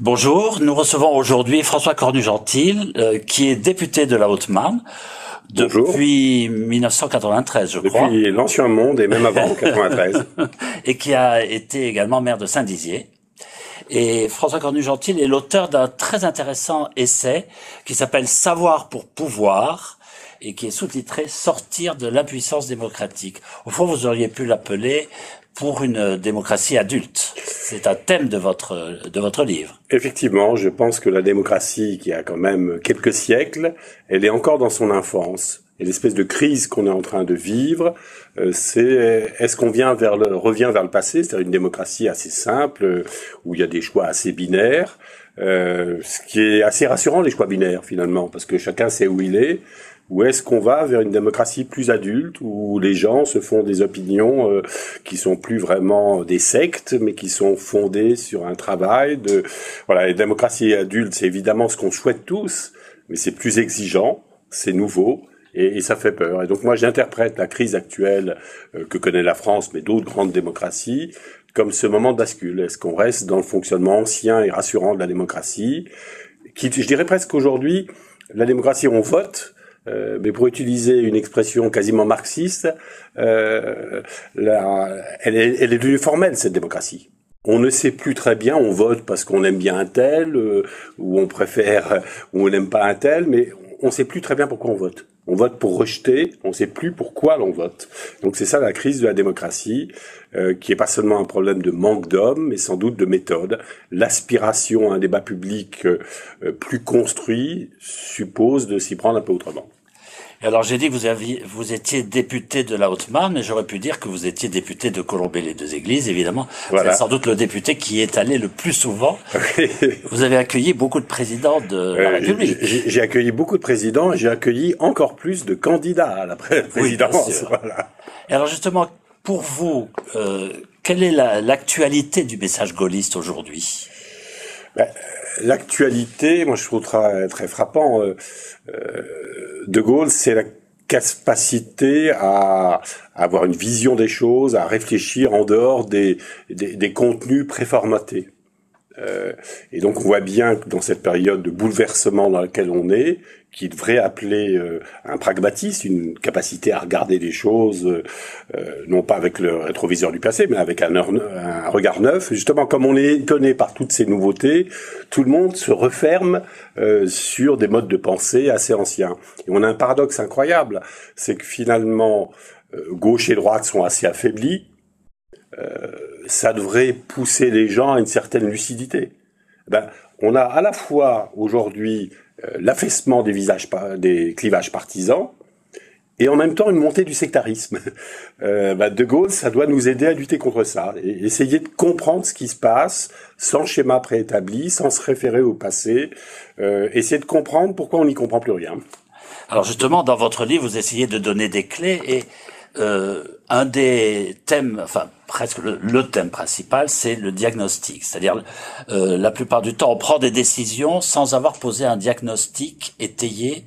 Bonjour, nous recevons aujourd'hui François Cornu-Gentil, euh, qui est député de la Haute-Marne depuis 1993, je crois. Depuis l'ancien monde et même avant 93. et qui a été également maire de Saint-Dizier. Et François Cornu-Gentil est l'auteur d'un très intéressant essai qui s'appelle Savoir pour pouvoir et qui est sous-titré Sortir de l'impuissance démocratique. Au fond, vous auriez pu l'appeler pour une démocratie adulte. C'est un thème de votre, de votre livre. Effectivement, je pense que la démocratie, qui a quand même quelques siècles, elle est encore dans son enfance. Et l'espèce de crise qu'on est en train de vivre, euh, c'est est-ce qu'on vient vers le revient vers le passé, c'est-à-dire une démocratie assez simple où il y a des choix assez binaires, euh, ce qui est assez rassurant les choix binaires finalement parce que chacun sait où il est ou est-ce qu'on va vers une démocratie plus adulte où les gens se font des opinions euh, qui sont plus vraiment des sectes, mais qui sont fondées sur un travail de voilà. La démocratie adulte, c'est évidemment ce qu'on souhaite tous, mais c'est plus exigeant, c'est nouveau. Et, ça fait peur. Et donc moi j'interprète la crise actuelle euh, que connaît la France, mais d'autres grandes démocraties, comme ce moment de bascule. Est-ce qu'on reste dans le fonctionnement ancien et rassurant de la démocratie, qui, je dirais presque aujourd'hui, la démocratie on vote, euh, mais pour utiliser une expression quasiment marxiste, euh, elle, est, elle devenue formelle cette démocratie. On ne sait plus très bien, on vote parce qu'on aime bien un tel, euh, ou on préfère, ou on n'aime pas un tel, mais on ne sait plus très bien pourquoi on vote. On vote pour rejeter, on ne sait plus pourquoi l'on vote. Donc c'est ça la crise de la démocratie, euh, qui est pas seulement un problème de manque d'hommes, mais sans doute de méthode. L'aspiration à un débat public euh, plus construit suppose de s'y prendre un peu autrement alors j'ai dit que vous, aviez, vous étiez député de la Haute-Marne, mais j'aurais pu dire que vous étiez député de Colombey-les-Deux-Églises, évidemment. Voilà. C'est sans doute le député qui est allé le plus souvent. vous avez accueilli beaucoup de présidents de la République. J'ai accueilli beaucoup de présidents, j'ai accueilli encore plus de candidats à la présidence. voilà. Et alors justement, pour vous, euh, quelle est l'actualité du message gaulliste aujourd'hui? Ben, L'actualité, moi je trouve très, frappant. Euh, euh, de Gaulle, c'est la capacité à, avoir une vision des choses, à réfléchir en dehors des, des, contenus préformatés. Euh, et donc on voit bien que dans cette période de bouleversement dans laquelle on est, qui devrait appeler euh, un pragmatisme, une capacité à regarder les choses, euh, non pas avec le rétroviseur du passé, mais avec un, un, regard neuf. Justement, comme on est étonné par toutes ces nouveautés, tout le monde se referme euh, sur des modes de pensée assez anciens. Et on a un paradoxe incroyable, c'est que finalement, gauche et droite sont assez affaiblis. Ça devrait pousser les gens à une certaine lucidité. Ben, on a à la fois aujourd'hui euh, l'affaissement des, des clivages partisans, et en même temps une montée du sectarisme. Euh, bah, de Gaulle, ça doit nous aider à lutter contre ça, essayer de comprendre ce qui se passe sans schéma préétabli, sans se référer au passé, euh, essayer de comprendre pourquoi on n'y comprend plus rien. Alors justement, dans votre livre, vous essayez de donner des clés, et euh, un des thèmes, enfin presque le, thème principal, c'est le diagnostic. C'est-à-dire, euh, la plupart du temps, on prend des décisions sans avoir posé un diagnostic étayé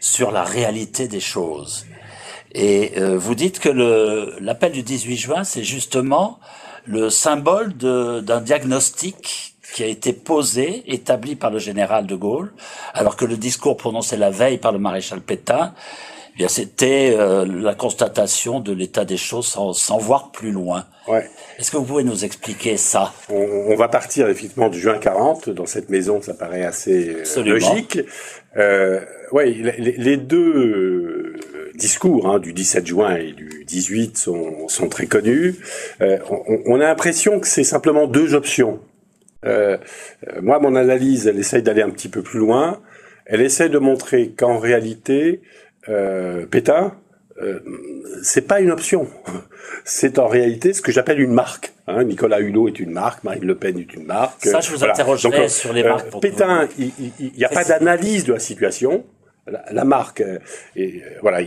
sur la réalité des choses. Et euh, vous dites que l'appel du 18 juin, c'est justement le symbole d'un diagnostic qui a été posé, établi par le général de Gaulle, alors que le discours prononcé la veille par le maréchal Pétain eh bien c'était euh, la constatation de l'état des choses sans, sans voir plus loin. Ouais. Est-ce que vous pouvez nous expliquer ça? On, on, va partir effectivement du juin 40 dans cette maison, ça paraît assez euh, logique. Euh, oui, les, les, deux euh, discours hein, du 17 juin et du 18 sont, sont très connus. Euh, on, on, a l'impression que c'est simplement deux options. Euh, moi, mon analyse, elle essaye d'aller un petit peu plus loin. Elle essaie de montrer qu'en réalité, euh, Pétain, euh, c'est pas une option. C'est en réalité ce que j'appelle une marque. Hein. Nicolas Hulot est une marque, Marine Le Pen est une marque. Ça, je vous interrogerai sur les euh, marques. Pour Pétain, il n'y a pas d'analyse de la situation. La, marque, euh, et, voilà,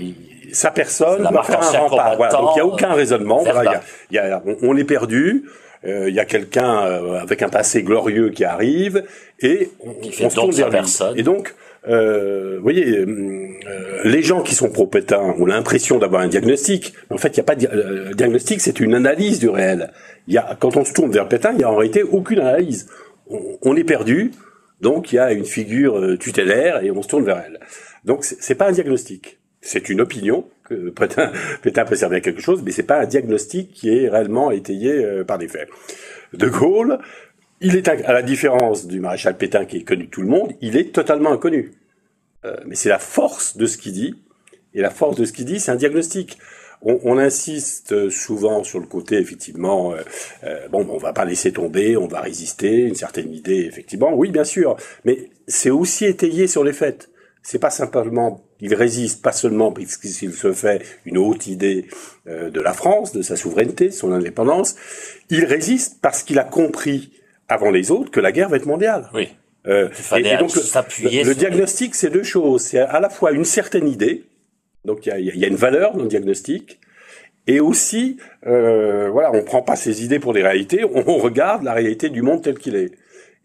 sa personne la marque faire un rempart. Voilà, donc il n'y a aucun raisonnement. Voilà, y a, on, on, est perdu. Il y a quelqu'un avec un passé glorieux qui arrive et on, on se tourne vers lui. Et donc, euh, vous voyez, euh, les gens qui sont pro-Pétain ont l'impression d'avoir un diagnostic. Mais en fait, il n'y a pas de euh, diagnostic, c'est une analyse du réel. Y a, quand on se tourne vers Pétain, il n'y a en réalité aucune analyse. on, est perdu, donc il y a une figure euh, tutélaire et on se tourne vers elle. Donc c'est pas un diagnostic, c'est une opinion que Pétain, Pétain peut servir à quelque chose, mais c'est pas un diagnostic qui est réellement étayé euh, par des faits. De Gaulle, il est à la différence du maréchal Pétain qui est connu de tout le monde, il est totalement inconnu. Euh, mais c'est la force de ce qu'il dit, et la force de ce qu'il dit, c'est un diagnostic. On, on, insiste souvent sur le côté effectivement euh, euh, bon on va pas laisser tomber on va résister une certaine idée effectivement. Oui bien sûr. Mais c'est aussi étayé sur les faits. C'est pas simplement il résiste pas seulement parce qu'il se fait une haute idée euh, de la France de sa souveraineté son indépendance. Il résiste parce qu'il a compris avant les autres que la guerre va être mondiale oui euh, et, donc le, le diagnostic c'est deux choses c'est à la fois une certaine idée donc il y a, une valeur dans le diagnostic. Et aussi, euh, voilà, on prend pas ses idées pour des réalités, on regarde la réalité du monde tel qu'il est.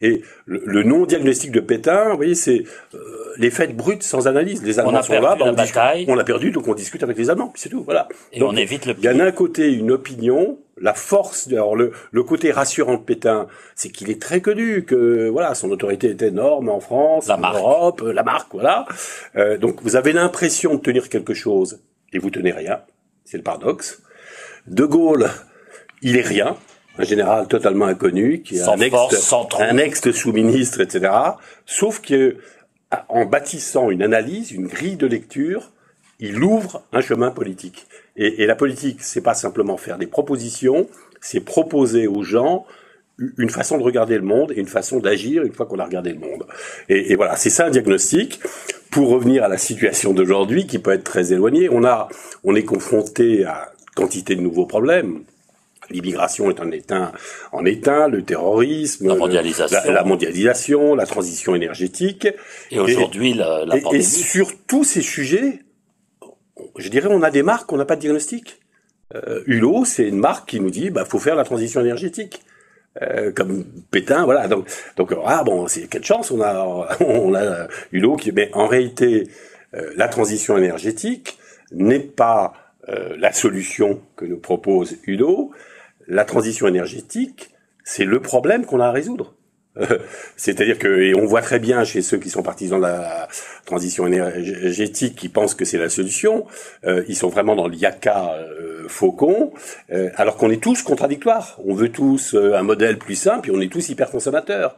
Et le, non-diagnostic de Pétain, vous voyez, c'est euh, les faits bruts sans analyse. Les Allemands sont là, on, bataille. on a perdu, donc on discute avec les Allemands, c'est tout. Voilà. Et on évite le. Il y a d'un côté une opinion, la force. Alors le, le côté rassurant de Pétain, c'est qu'il est très connu, que voilà, son autorité est énorme en France, en Europe, euh, la marque, voilà. Euh, donc vous avez l'impression de tenir quelque chose et vous tenez rien. C'est le paradoxe. De Gaulle, il est rien un général totalement inconnu, qui est un ex, un ex sous-ministre, etc. Sauf que, en bâtissant une analyse, une grille de lecture, il ouvre un chemin politique. Et, et la politique, c'est pas simplement faire des propositions, c'est proposer aux gens une façon de regarder le monde et une façon d'agir une fois qu'on a regardé le monde. Et, et voilà, c'est ça un diagnostic. Pour revenir à la situation d'aujourd'hui, qui peut être très éloignée, on a, on est confronté à quantité de nouveaux problèmes L'immigration est en éteint, en éteint, le terrorisme, la mondialisation, la, mondialisation, la transition énergétique. Et aujourd'hui, la, la pandémie. Et, sur tous ces sujets, je dirais, on a des marques, on n'a pas de diagnostic. Euh, Hulot, c'est une marque qui nous dit, bah, faut faire la transition énergétique. Euh, comme Pétain, voilà. Donc, donc ah bon, c'est quelle chance on a, on a Hulot qui, mais en réalité, euh, la transition énergétique n'est pas euh, la solution que nous propose Hulot la transition énergétique, c'est le problème qu'on a à résoudre. C'est-à-dire que, et on voit très bien chez ceux qui sont partisans de la transition énergétique, qui pensent que c'est la solution, euh, ils sont vraiment dans l'IACA euh, faucon, euh, alors qu'on est tous contradictoires. On veut tous un modèle plus simple, et on est tous hyper consommateurs.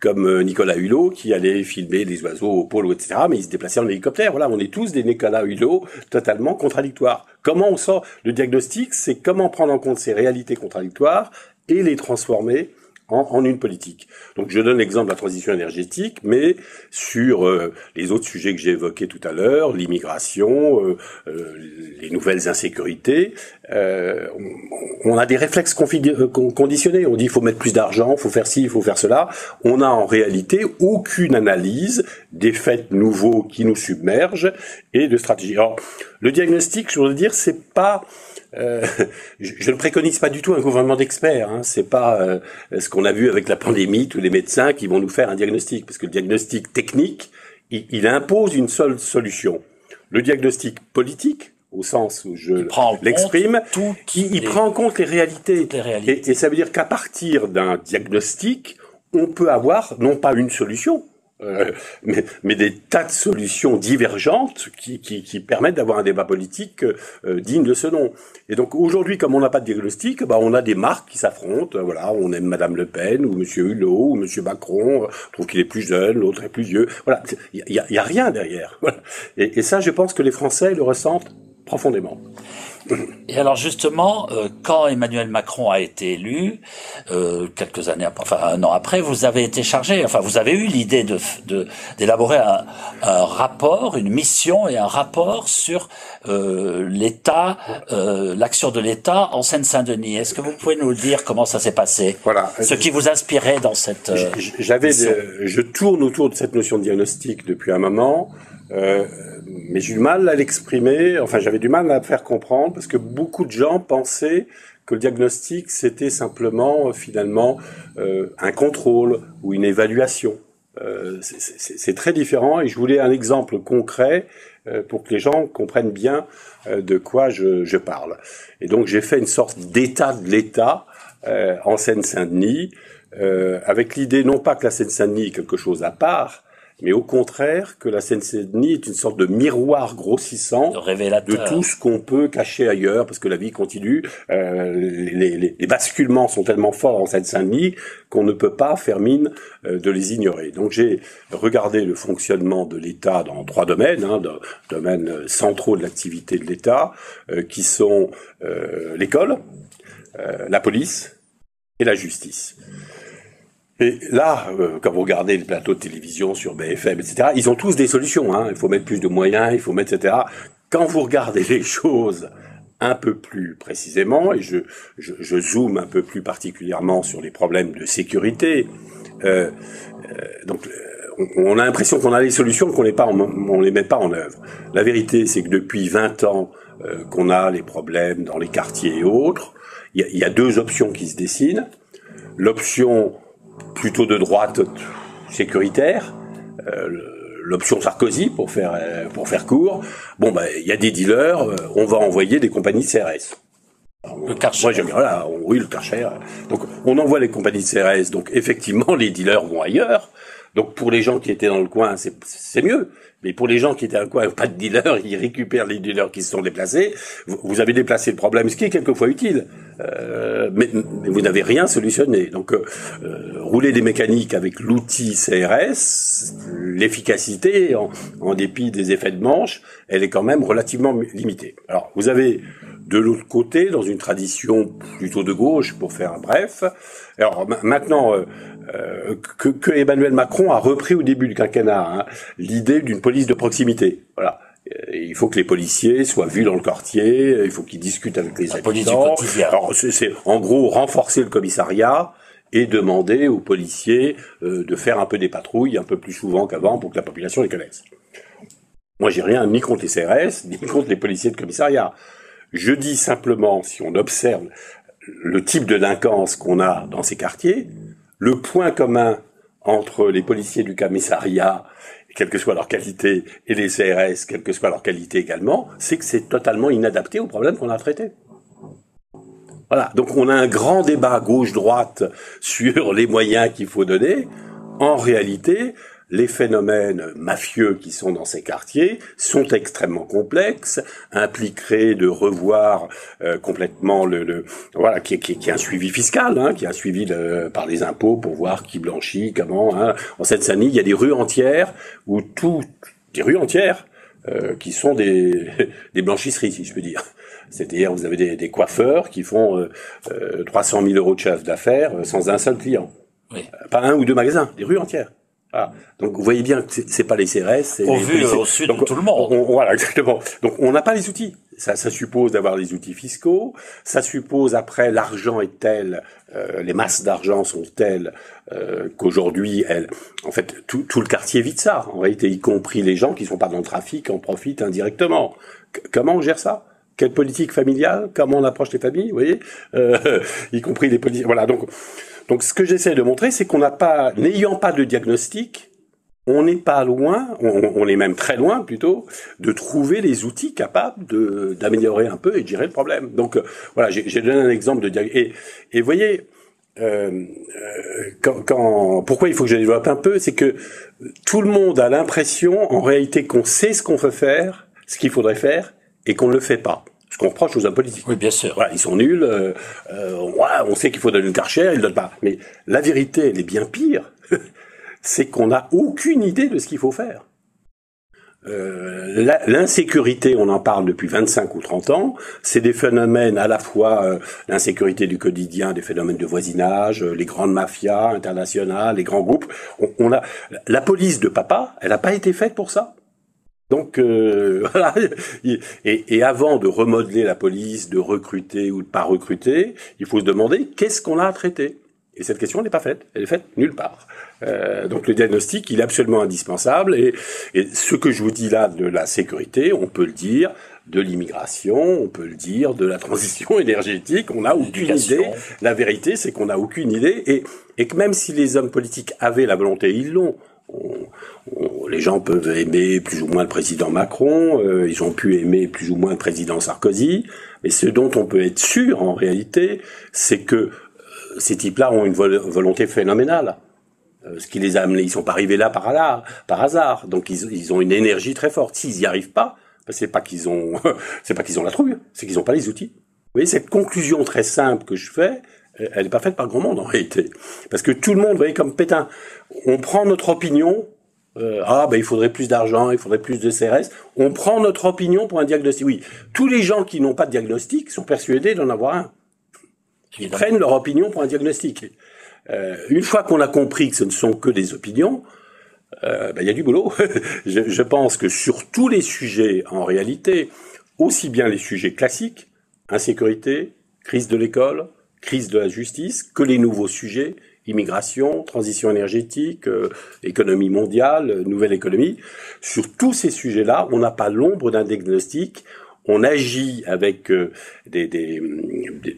Comme Nicolas Hulot qui allait filmer les oiseaux au pôle, etc., mais il se déplaçait en hélicoptère. Voilà, on est tous des Nicolas Hulot totalement contradictoires. Comment on sort le diagnostic? C'est comment prendre en compte ces réalités contradictoires et les transformer en, une politique. Donc je donne l'exemple de la transition énergétique, mais sur euh, les autres sujets que j'ai évoqués tout à l'heure, l'immigration, euh, euh, les nouvelles insécurités, on, on, a des réflexes conditionnés. On dit il faut mettre plus d'argent, il faut faire ci, il faut faire cela. On n'a en réalité aucune analyse des faits nouveaux qui nous submergent et de stratégie. Alors le diagnostic, je voudrais dire, c'est pas euh, je, ne préconise pas du tout un gouvernement d'experts. Hein. C'est pas euh, ce qu'on a vu avec la pandémie, tous les médecins qui vont nous faire un diagnostic, parce que le diagnostic technique, il, impose une seule solution. Le diagnostic politique, au sens où je l'exprime, qui il prend en compte les réalités. Les réalités. et ça veut dire qu'à partir d'un diagnostic, on peut avoir non pas une solution, euh, mais, mais, des tas de solutions divergentes qui, qui, qui permettent d'avoir un débat politique euh, digne de ce nom. Et donc aujourd'hui, comme on n'a pas de diagnostic, bah, on a des marques qui s'affrontent. Voilà, on aime Madame Le Pen ou Monsieur Hulot ou Monsieur Macron. On trouve qu'il est plus jeune, l'autre est plus vieux. Voilà, il y a, y a, rien derrière. Et, et ça, je pense que les Français le ressentent profondément. Et alors justement, euh, quand Emmanuel Macron a été élu, euh, quelques années, enfin un an après, vous avez été chargé, enfin vous avez eu l'idée de d'élaborer un, un, rapport, une mission et un rapport sur euh, l'État, l'action de l'État en Seine-Saint-Denis. Est-ce que vous pouvez nous dire comment ça s'est passé? Voilà. Ce qui vous inspirait dans cette. J'avais, je tourne autour de cette notion de diagnostic depuis un moment. Euh, mais j'ai du mal à l'exprimer, enfin j'avais du mal à le faire comprendre, parce que beaucoup de gens pensaient que le diagnostic, c'était simplement euh, finalement euh, un contrôle ou une évaluation. Euh, c'est très différent et je voulais un exemple concret euh, pour que les gens comprennent bien euh, de quoi je, je, parle. Et donc j'ai fait une sorte d'état de l'État en Seine-Saint-Denis euh, avec l'idée non pas que la Seine-Saint-Denis est quelque chose à part, mais au contraire que la Seine-Saint-Denis est une sorte de miroir grossissant de, tout ce qu'on peut cacher ailleurs, parce que la vie continue. Euh, les, les, les, basculements sont tellement forts en Seine-Saint-Denis qu'on ne peut pas faire mine euh, de les ignorer. Donc j'ai regardé le fonctionnement de l'État dans trois domaines, hein, domaines centraux de l'activité de l'État, euh, qui sont euh, l'école, la police et la justice. Et là, euh, quand vous regardez le plateau de télévision sur BFM, etc., ils ont tous des solutions. Hein. Il faut mettre plus de moyens, il faut mettre, etc. Quand vous regardez les choses un peu plus précisément, et je, je, zoome un peu plus particulièrement sur les problèmes de sécurité, euh, euh donc on, a l'impression qu'on a les solutions, qu'on les on, les met pas en œuvre. La vérité, c'est que depuis 20 ans qu'on a les problèmes dans les quartiers et autres, il y, y a, deux options qui se dessinent. L'option plutôt de droite sécuritaire. Euh, l'option Sarkozy pour faire euh, pour faire court. Bon bah il y a des dealers, euh, on va envoyer des compagnies de CRS. le Karcher. Moi, voilà, oui, le Karcher. Donc, on envoie les compagnies de CRS. Donc, effectivement, les dealers vont ailleurs. Donc, pour les gens qui étaient dans le coin, c'est mieux. Mais pour les gens qui étaient à quoi pas de dealers, ils récupèrent les dealers qui se sont déplacés. Vous, avez déplacé le problème, ce qui est quelquefois utile. Euh, mais, vous n'avez rien solutionné. Donc, euh, euh, rouler des mécaniques avec l'outil CRS, l'efficacité, en, en, dépit des effets de manche, elle est quand même relativement limitée. Alors, vous avez de l'autre côté, dans une tradition plutôt de gauche, pour faire bref. Alors maintenant, euh, que, que, Emmanuel Macron a repris au début du quinquennat hein, l'idée d'une police de proximité. Voilà. Il faut que les policiers soient vus dans le quartier, il faut qu'ils discutent avec les habitants. Alors c'est en gros renforcer le commissariat et demander aux policiers euh, de faire un peu des patrouilles un peu plus souvent qu'avant pour que la population les connaisse. Moi, j'ai rien ni contre les CRS, ni contre les policiers de commissariat. Je dis simplement, si on observe le type de délinquance qu'on a dans ces quartiers, le point commun entre les policiers du commissariat, quelle que soit leur qualité, et les CRS, quelle que soit leur qualité également, c'est que c'est totalement inadapté au problème qu'on a traité. Voilà. Donc on a un grand débat gauche-droite sur les moyens qu'il faut donner. En réalité, les phénomènes mafieux qui sont dans ces quartiers sont extrêmement complexes, impliqueraient de revoir euh, complètement le, le voilà qui, qui, qui, a un suivi fiscal, hein, qui a un suivi par les impôts pour voir qui blanchit, comment. Hein. En Seine-Saint-Denis, il y a des rues entières où tout des rues entières euh, qui sont des, des blanchisseries, si je peux dire. C'est-à-dire, vous avez des, des, coiffeurs qui font euh, euh, 300 000 euros de chiffre d'affaires euh, sans un seul client. Oui. Pas un ou deux magasins, des rues entières. Ah, donc vous voyez bien que c'est pas les CRS, c'est au vu au sud de tout le monde. voilà exactement. Donc on n'a pas les outils. Ça, ça suppose d'avoir des outils fiscaux. Ça suppose après l'argent est tel, euh, les masses d'argent sont telles euh, qu'aujourd'hui, elle, en fait, tout, tout, le quartier vit de ça. En réalité, y compris les gens qui sont pas dans le trafic en profitent indirectement. comment on gère ça? Quelle politique familiale? Comment on approche les familles? Vous voyez, euh, y compris les politiques. Voilà donc. Donc ce que j'essaie de montrer, c'est qu'on n'a pas, n'ayant pas de diagnostic, on n'est pas loin, on, est même très loin plutôt, de trouver les outils capables d'améliorer un peu et de gérer le problème. Donc euh, voilà, j'ai donné un exemple de diagnostic. Et, et voyez, euh, euh, pourquoi il faut que je développe un peu, c'est que tout le monde a l'impression, en réalité, qu'on sait ce qu'on veut faire, ce qu'il faudrait faire, et qu'on ne le fait pas ce qu'on reproche aux hommes politiques. Oui, bien sûr. Voilà, ils sont nuls. Euh, euh, on sait qu'il faut donner une Karcher, ils ne donnent pas. Mais la vérité, elle est bien pire. c'est qu'on n'a aucune idée de ce qu'il faut faire. Euh, l'insécurité, on en parle depuis 25 ou 30 ans, c'est des phénomènes à la fois euh, l'insécurité du quotidien, des phénomènes de voisinage, euh, les grandes mafias internationales, les grands groupes. On, on a la police de papa, elle n'a pas été faite pour ça. Donc euh, voilà. Et, et, avant de remodeler la police, de recruter ou de pas recruter, il faut se demander qu'est-ce qu'on a à traiter. Et cette question n'est pas faite. Elle est faite nulle part. Euh, donc le diagnostic, il est absolument indispensable. Et, et, ce que je vous dis là de la sécurité, on peut le dire de l'immigration, on peut le dire de la transition énergétique. On n'a aucune idée. La vérité, c'est qu'on n'a aucune idée. Et, et que même si les hommes politiques avaient la volonté, ils l'ont les gens peuvent aimer plus ou moins le président Macron, euh, ils ont pu aimer plus ou moins le président Sarkozy, mais ce dont on peut être sûr en réalité, c'est que euh, ces types-là ont une volonté phénoménale. Euh, ce qui les a amenés, ils sont pas arrivés là par hasard. Donc ils, ont une énergie très forte. S'ils y arrivent pas, ben, c'est pas qu'ils ont, pas qu'ils ont la trouille, c'est qu'ils ont pas les outils. Vous voyez cette conclusion très simple que je fais, elle n'est pas faite par grand monde en réalité, parce que tout le monde, vous voyez, comme Pétain, on prend notre opinion. Euh, ah ben il faudrait plus d'argent, il faudrait plus de CRS. On prend notre opinion pour un diagnostic. Oui, tous les gens qui n'ont pas de diagnostic sont persuadés d'en avoir un. Ils prennent leur opinion pour un diagnostic. Euh, une fois qu'on a compris que ce ne sont que des opinions, euh, ben, il y a du boulot. je, je, pense que sur tous les sujets, en réalité, aussi bien les sujets classiques, insécurité, crise de l'école, crise de la justice, que les nouveaux sujets, immigration, transition énergétique, euh, économie mondiale, nouvelle économie, sur tous ces sujets-là, on n'a pas l'ombre d'un diagnostic, on agit avec euh, des, des,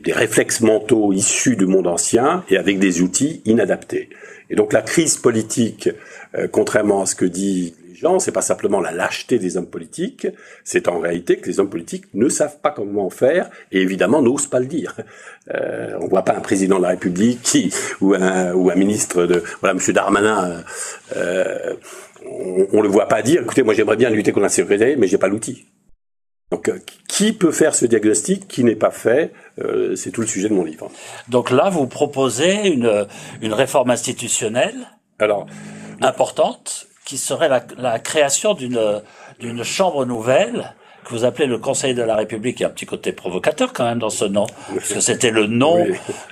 des, réflexes mentaux issus du monde ancien et avec des outils inadaptés. Et donc la crise politique, euh, contrairement à ce que dit c'est pas simplement la lâcheté des hommes politiques, c'est en réalité que les hommes politiques ne savent pas comment faire et évidemment n'osent pas le dire. Euh, on voit pas un président de la République qui ou un ou un ministre de voilà Monsieur Darmanin. Euh, on, on le voit pas dire. Écoutez, moi j'aimerais bien lutter contre la sécurité, mais j'ai pas l'outil. Donc, euh, qui peut faire ce diagnostic qui n'est pas fait euh, C'est tout le sujet de mon livre. Donc là, vous proposez une, une réforme institutionnelle Alors, importante, qui serait la, la création d'une d'une chambre nouvelle que vous appelez le Conseil de la République. Il y a un petit côté provocateur quand même dans ce nom, parce que c'était le nom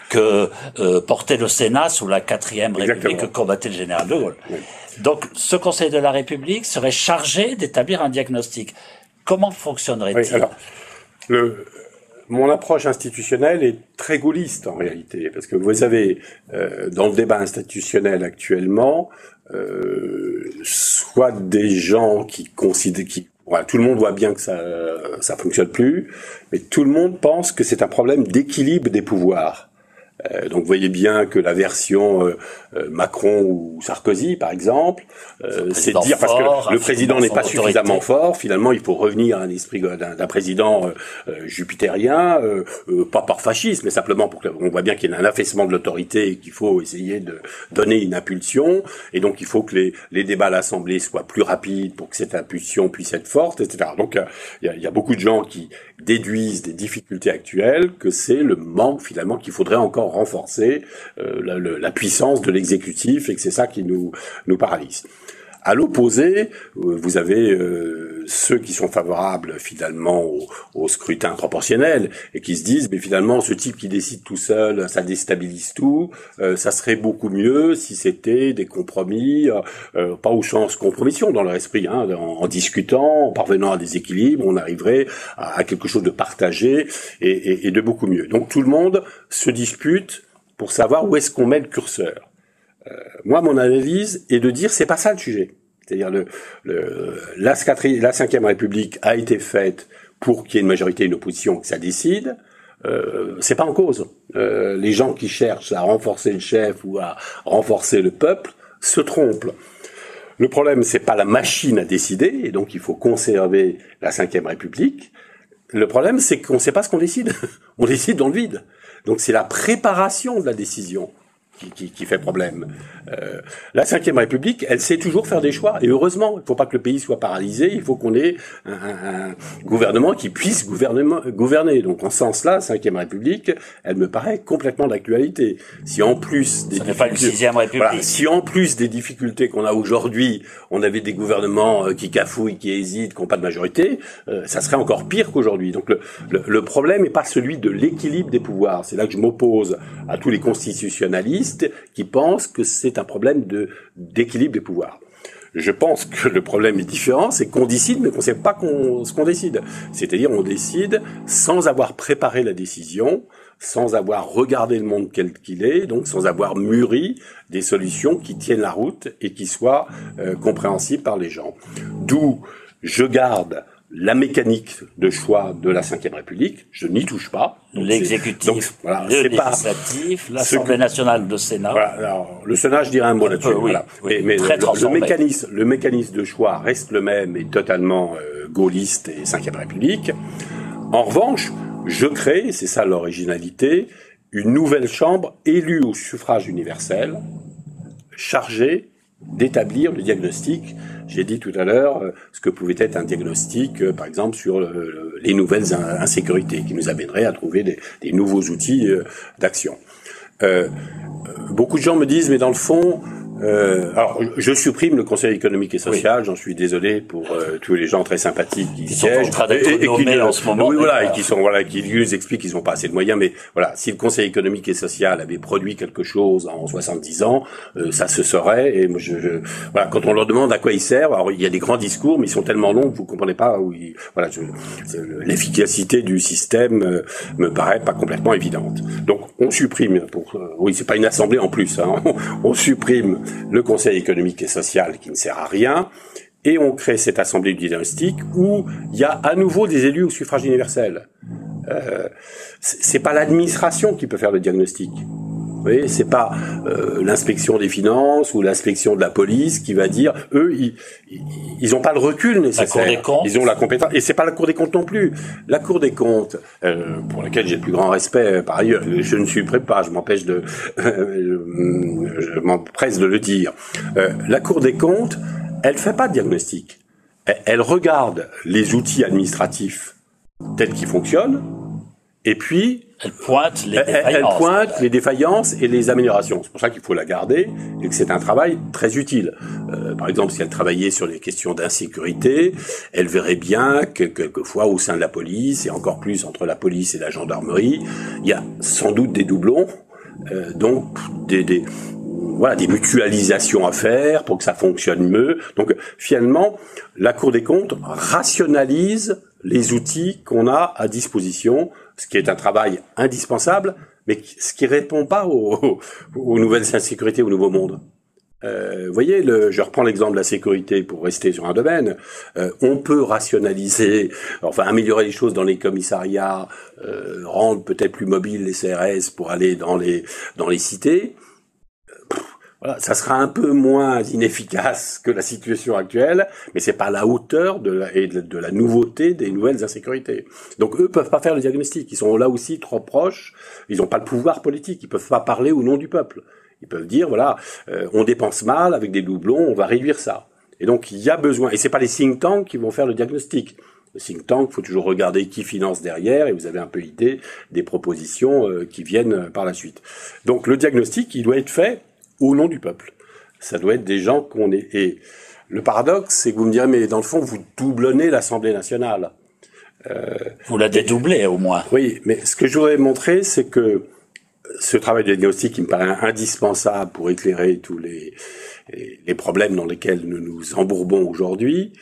que euh, portait le Sénat sous la quatrième République que combattait le général de Gaulle. Donc, ce Conseil de la République serait chargé d'établir un diagnostic. Comment fonctionnerait-il? Le, mon approche institutionnelle est très gaulliste en réalité, parce que vous avez euh, dans le débat institutionnel actuellement, euh, soit des gens qui considèrent, qui voilà, tout le monde voit bien que ça ça fonctionne plus, mais tout le monde pense que c'est un problème d'équilibre des pouvoirs. Euh, donc vous voyez bien que la version euh, euh, Macron ou Sarkozy, par exemple, c'est dire parce que le président n'est pas suffisamment fort. Finalement, il faut revenir à un esprit d'un président jupitérien, pas par fascisme, mais simplement pour qu'on voit bien qu'il y a un affaissement de l'autorité et qu'il faut essayer de donner une impulsion. Et donc il faut que les, les débats à l'Assemblée soient plus rapides pour que cette impulsion puisse être forte, etc. Donc il y a, y a beaucoup de gens qui déduisent des difficultés actuelles que c'est le manque finalement qu'il faudrait encore renforcer euh, la, puissance de l'exécutif et que c'est ça qui nous paralyse. À l'opposé, euh, vous avez euh, ceux qui sont favorables finalement au, scrutin proportionnel et qui se disent mais finalement ce type qui décide tout seul, ça déstabilise tout. Euh, ça serait beaucoup mieux si c'était des compromis, pas aux chances compromission dans leur esprit, hein, en, discutant, en parvenant à des équilibres, on arriverait à, quelque chose de partagé et, et de beaucoup mieux. Donc tout le monde se dispute pour savoir où est-ce qu'on met le curseur. Euh, moi, mon analyse est de dire c'est pas ça le sujet. C'est-à-dire le, le la, la cinquième République a été faite pour qu'il y ait une majorité et une opposition, que ça décide. Euh, c'est pas en cause. Euh, les gens qui cherchent à renforcer le chef ou à renforcer le peuple se trompent. Le problème, c'est pas la machine à décider, et donc il faut conserver la cinquième République. Le problème, c'est qu'on ne sait pas ce qu'on décide. On décide dans le vide. Donc c'est la préparation de la décision qui, qui, fait problème. Euh, la Cinquième République, elle sait toujours faire des choix, et heureusement, il ne faut pas que le pays soit paralysé, il faut qu'on ait un, un, gouvernement qui puisse gouverner. Donc en ce sens-là, la Cinquième République, elle me paraît complètement d'actualité. Si en plus des pas une sixième République. Voilà, si en plus des difficultés qu'on a aujourd'hui, on avait des gouvernements euh, qui cafouillent, qui hésitent, qui n'ont pas de majorité, euh, ça serait encore pire qu'aujourd'hui. Donc le, le, le problème n'est pas celui de l'équilibre des pouvoirs. C'est là que je m'oppose à tous les constitutionnalistes qui pensent que c'est un problème d'équilibre des pouvoirs. Je pense que le problème est différent, c'est qu'on décide, mais qu'on ne sait pas ce qu'on décide. C'est-à-dire, on décide sans avoir préparé la décision, sans avoir regardé le monde tel qu'il est, donc sans avoir mûri des solutions qui tiennent la route et qui soient euh, compréhensibles par les gens. D'où je garde la mécanique de choix de la Ve République, je n'y touche pas. L'exécutif, voilà, le législatif, l'Assemblée nationale, le Sénat. Voilà, alors, le Sénat, je dirais un mot là-dessus. voilà. mais, mais le, mécanisme, le mécanisme de choix reste le même et totalement euh, gaulliste et Ve République. En revanche, je crée, c'est ça l'originalité, une nouvelle chambre élue au suffrage universel, chargée d'établir le diagnostic. J'ai dit tout à l'heure euh, ce que pouvait être un diagnostic, euh, par exemple, sur les nouvelles insécurités, qui nous amènerait à trouver des nouveaux outils d'action. beaucoup de gens me disent, mais dans le fond, euh, alors, je supprime le Conseil économique et social. J'en suis désolé pour euh, tous les gens très sympathiques qui Ils siègent sont en train d'être et, qui, en ce moment. Oui, voilà, et qui sont voilà, qui nous expliquent qu'ils n'ont pas assez de moyens. Mais voilà, si le Conseil économique et social avait produit quelque chose en 70 ans, euh, ça se saurait. Et moi, je, je, voilà, quand on leur demande à quoi ils servent, alors il y a des grands discours, mais ils sont tellement longs que vous comprenez pas où ils, voilà, l'efficacité du système euh, me paraît pas complètement évidente. Donc, on supprime. Pour, oui, c'est pas une assemblée en plus. Hein, on supprime le Conseil économique et social qui ne sert à rien, et on crée cette assemblée du diagnostic où il y a à nouveau des élus au suffrage universel. Euh, c'est pas l'administration qui peut faire le diagnostic. Vous voyez, c'est pas euh, l'inspection des finances ou l'inspection de la police qui va dire, eux, ils, ils ont pas le recul nécessaire. La Cour des comptes. Ils ont la compétence, et c'est pas la Cour des comptes non plus. La Cour des comptes, euh, pour laquelle j'ai le plus grand respect, par ailleurs, je ne suis prêt pas, je m'empêche de, je m'empresse de le dire. Euh, la Cour des comptes, elle fait pas de diagnostic. elle regarde les outils administratifs tels qu'ils fonctionnent, et puis elle pointe les défaillances. Elle, pointe les défaillances et les améliorations. C'est pour ça qu'il faut la garder et que c'est un travail très utile. Euh, par exemple, si elle travaillait sur les questions d'insécurité, elle verrait bien que quelquefois au sein de la police et encore plus entre la police et la gendarmerie, il y a sans doute des doublons, euh, donc des, des voilà, des mutualisations à faire pour que ça fonctionne mieux. Donc finalement, la Cour des comptes rationalise les outils qu'on a à disposition ce qui est un travail indispensable, mais ce qui répond pas aux, nouvelles insécurités, au nouveau monde. Euh, vous voyez, le, je reprends l'exemple de la sécurité pour rester sur un domaine. Euh, on peut rationaliser, enfin améliorer les choses dans les commissariats, euh, rendre peut-être plus mobiles les CRS pour aller dans les dans les cités voilà, ça sera un peu moins inefficace que la situation actuelle, mais c'est pas la hauteur de la, et de, la nouveauté des nouvelles insécurités. Donc eux peuvent pas faire le diagnostic. Ils sont là aussi trop proches. Ils n'ont pas le pouvoir politique. Ils peuvent pas parler au nom du peuple. Ils peuvent dire voilà, euh, on dépense mal avec des doublons, on va réduire ça. Et donc il y a besoin. Et c'est pas les think tanks qui vont faire le diagnostic. Le think tank, faut toujours regarder qui finance derrière, et vous avez un peu idée des propositions euh, qui viennent par la suite. Donc le diagnostic, il doit être fait au nom du peuple. Ça doit être des gens qu'on est. Et le paradoxe, c'est que vous me direz, mais dans le fond, vous doublonnez l'Assemblée nationale. Euh, vous la dédoublez au moins. Oui, mais ce que je voudrais montrer, c'est que ce travail de diagnostic qui me paraît indispensable pour éclairer tous les, les problèmes dans lesquels nous nous embourbons aujourd'hui,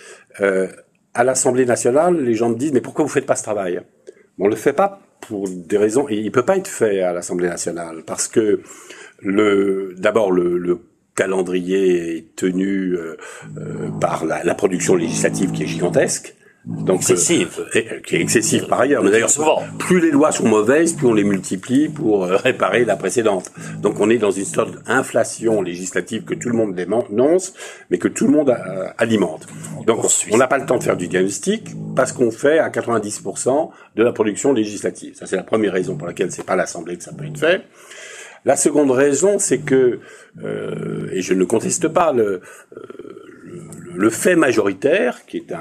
euh, à l'Assemblée nationale, les gens me disent, mais pourquoi vous faites pas ce travail? On le fait pas pour des raisons, il peut pas être fait à l'Assemblée nationale, parce que le, d'abord le, le calendrier est tenu euh, euh, par la, la, production législative qui est gigantesque. Donc, excessive. Euh, qui est excessive par ailleurs. Mais d'ailleurs, plus les lois sont mauvaises, plus on les multiplie pour réparer la précédente. Donc on est dans une sorte d'inflation législative que tout le monde dénonce, mais que tout le monde alimente. Donc on n'a pas le temps de faire du diagnostic parce qu'on fait à 90% de la production législative. Ça c'est la première raison pour laquelle c'est pas l'Assemblée que ça peut être fait. La seconde raison, c'est que, euh, et je ne conteste pas, le, euh, le, fait majoritaire, qui est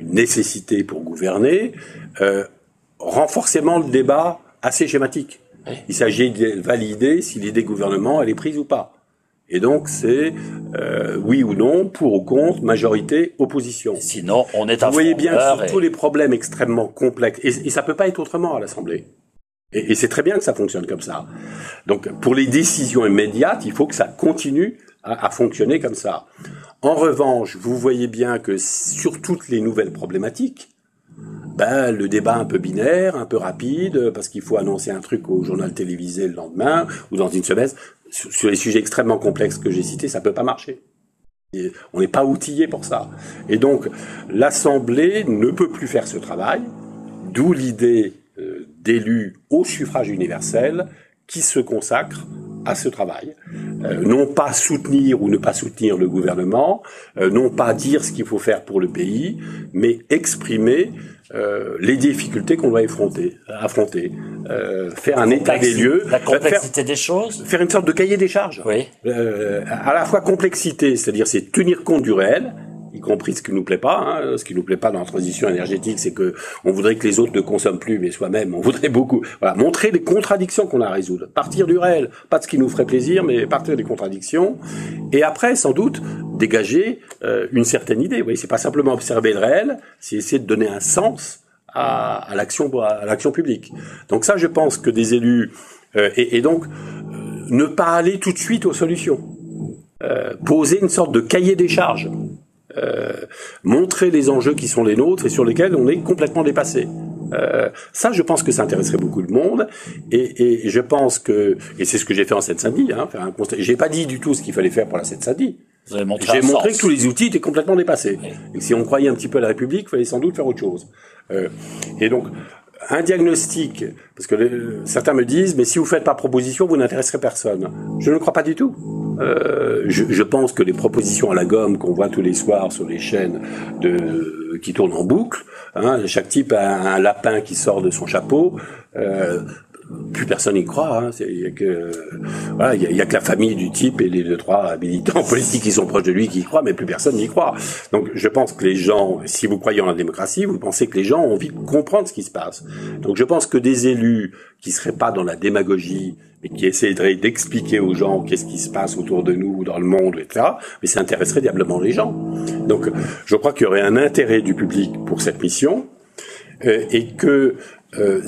une nécessité pour gouverner, euh, rend forcément le débat assez schématique. Il s'agit de valider si l'idée gouvernement elle est prise ou pas. Et donc c'est euh, oui ou non, pour ou contre, majorité, opposition. Sinon, on est Vous voyez bien sur tous les problèmes extrêmement complexes, et, et ça peut pas être autrement à l'Assemblée. Et, c'est très bien que ça fonctionne comme ça. Donc pour les décisions immédiates, il faut que ça continue à, fonctionner comme ça. En revanche, vous voyez bien que sur toutes les nouvelles problématiques, ben, le débat un peu binaire, un peu rapide, parce qu'il faut annoncer un truc au journal télévisé le lendemain ou dans une semaine, sur, les sujets extrêmement complexes que j'ai cités, ça peut pas marcher. on n'est pas outillé pour ça. Et donc, l'Assemblée ne peut plus faire ce travail, d'où l'idée d'élus au suffrage universel qui se consacrent à ce travail. Euh, non pas soutenir ou ne pas soutenir le gouvernement, euh, non pas dire ce qu'il faut faire pour le pays, mais exprimer euh, les difficultés qu'on doit affronter, affronter faire un état des lieux, la complexité des choses, faire une sorte de cahier des charges. Oui. À la fois complexité, c'est-à-dire c'est tenir compte du réel, y compris ce qui nous plaît pas. Hein. Ce qui nous plaît pas dans la transition énergétique, c'est que on voudrait que les autres ne consomment plus, mais soi-même, on voudrait beaucoup. Voilà, montrer les contradictions qu'on a à résoudre, partir du réel, pas de ce qui nous ferait plaisir, mais partir des contradictions, et après, sans doute, dégager euh, une certaine idée. Vous voyez, c'est pas simplement observer le réel, c'est essayer de donner un sens à, l'action à l'action publique. Donc ça, je pense que des élus euh, et, donc euh, ne pas aller tout de suite aux solutions. Poser une sorte de cahier des charges montrer les enjeux qui sont les nôtres et sur lesquels on est complètement dépassé. Euh, ça, je pense que ça intéresserait beaucoup de monde, et, et je pense que, et c'est ce que j'ai fait en Seine-Saint-Denis, hein, faire un constat. J'ai pas dit du tout ce qu'il fallait faire pour la Seine-Saint-Denis. J'ai montré que tous les outils étaient complètement dépassés. Et si on croyait un petit peu à la République, il fallait sans doute faire autre chose. Euh, et donc, un diagnostic, parce que certains me disent, mais si vous faites pas proposition, vous n'intéresserez personne. Je ne crois pas du tout. Euh, je, pense que les propositions à la gomme qu'on voit tous les soirs sur les chaînes qui tournent en boucle, hein, chaque type a un lapin qui sort de son chapeau. Euh, plus personne n'y croit. Hein. Il y a que voilà, il y, a, que la famille du type et les deux trois militants politiques qui sont proches de lui qui y croient, mais plus personne n'y croit. Donc je pense que les gens, si vous croyez en la démocratie, vous pensez que les gens ont envie de comprendre ce qui se passe. Donc je pense que des élus qui seraient pas dans la démagogie, mais qui essaieraient d'expliquer aux gens qu'est-ce qui se passe autour de nous, dans le monde, etc., mais ça intéresserait diablement les gens. Donc je crois qu'il y aurait un intérêt du public pour cette mission. Euh, et que euh,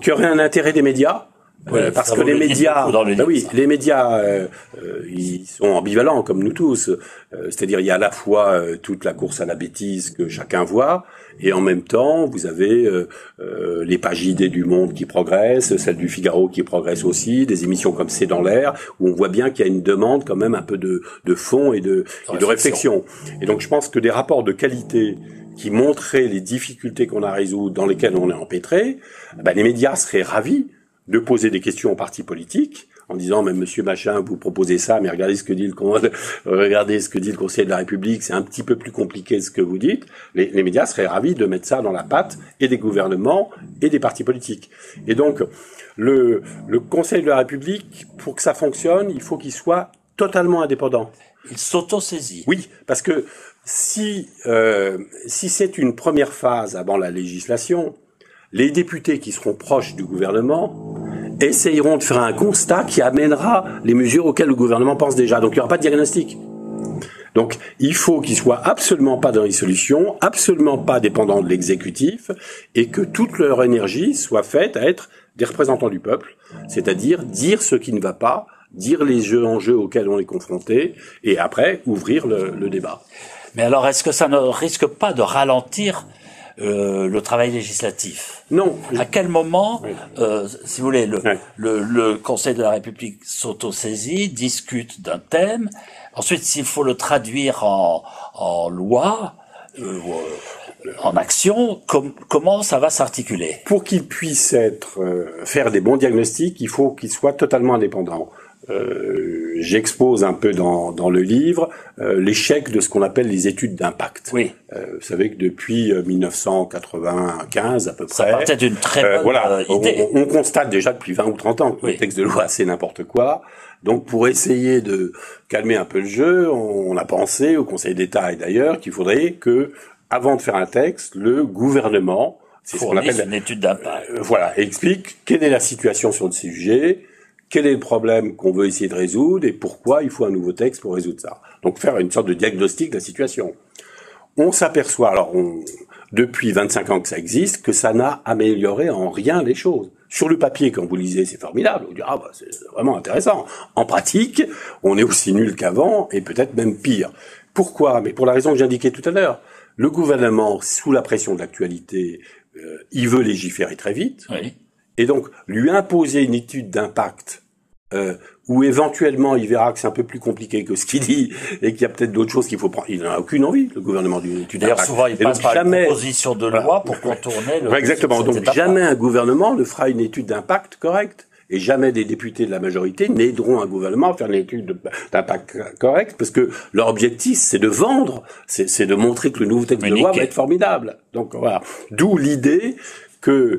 qu'il y aurait un intérêt des médias euh, parce que les médias, bah oui, les médias, euh, euh, ils sont ambivalents comme nous tous. C'est-à-dire, il y a à la fois toute la course à la bêtise que chacun voit, et en même temps, vous avez les pages idées du Monde qui progressent, celles du Figaro qui progressent aussi, des émissions comme C'est dans l'air, où on voit bien qu'il y a une demande quand même un peu de, de fond et de, et de réflexion. Et donc, je pense que des rapports de qualité qui montraient les difficultés qu'on a à résoudre, dans lesquelles on est empêtré, ben les médias seraient ravis de poser des questions aux partis politiques en disant même Monsieur Machin, vous proposez ça, mais regardez ce que dit le regardez ce que dit le Conseil de la République, c'est un petit peu plus compliqué ce que vous dites. Les, les, médias seraient ravis de mettre ça dans la patte et des gouvernements et des partis politiques. Et donc le, le Conseil de la République, pour que ça fonctionne, il faut qu'il soit totalement indépendant. Il s'auto-saisit. Oui, parce que si, euh, si c'est une première phase avant la législation, les députés qui seront proches du gouvernement essayeront de faire un constat qui amènera les mesures auxquelles le gouvernement pense déjà. Donc il n'y aura pas de diagnostic. Donc il faut qu'ils soient absolument pas dans les solutions, absolument pas dépendants de l'exécutif, et que toute leur énergie soit faite à être des représentants du peuple, c'est-à-dire dire ce qui ne va pas, dire les jeux enjeux auxquels on est confronté, et après ouvrir le débat. Mais alors, est-ce que ça ne risque pas de ralentir euh, le travail législatif? Non. À quel moment, euh, si vous voulez, le, le, le, Conseil de la République s'auto-saisit, discute d'un thème. Ensuite, s'il faut le traduire en, en loi, euh, en action, com comment ça va s'articuler? Pour qu'il puisse être euh, faire des bons diagnostics, il faut qu'il soit totalement indépendant. Euh, j'expose un peu dans, dans le livre euh, l'échec de ce qu'on appelle les études d'impact. Oui. Euh, vous savez que depuis 1995 à peu près, ça partait d'une très bonne voilà, idée. On, on, constate déjà depuis 20 ou 30 ans que le texte de loi c'est n'importe quoi. Donc pour essayer de calmer un peu le jeu, on, on a pensé au Conseil d'État et d'ailleurs qu'il faudrait que avant de faire un texte, le gouvernement c'est ce qu'on appelle une étude d'impact. voilà, explique quelle est la situation sur le sujet quel est le problème qu'on veut essayer de résoudre et pourquoi il faut un nouveau texte pour résoudre ça. Donc faire une sorte de diagnostic de la situation. On s'aperçoit, alors on, depuis 25 ans que ça existe, que ça n'a amélioré en rien les choses. Sur le papier, quand vous lisez, c'est formidable. Vous dites, ah bah, c'est vraiment intéressant. En pratique, on est aussi nul qu'avant et peut-être même pire. Pourquoi? Mais pour la raison que j'indiquais tout à l'heure. Le gouvernement, sous la pression de l'actualité, euh, il veut légiférer très vite. Oui. Et donc, lui imposer une étude d'impact euh, où éventuellement il verra que c'est un peu plus compliqué que ce qu'il dit et qu'il y a peut-être d'autres choses qu'il faut prendre. Il n'a aucune envie, le gouvernement du D'ailleurs, souvent, il passe par jamais... une proposition de loi pour contourner le... exactement. Donc, jamais un gouvernement ne fera une étude d'impact correcte. et jamais des députés de la majorité n'aideront un gouvernement à faire une étude d'impact correcte, parce que leur objectif, c'est de vendre, c'est de montrer que le nouveau texte de loi va être formidable. Donc voilà, d'où l'idée qu'il euh,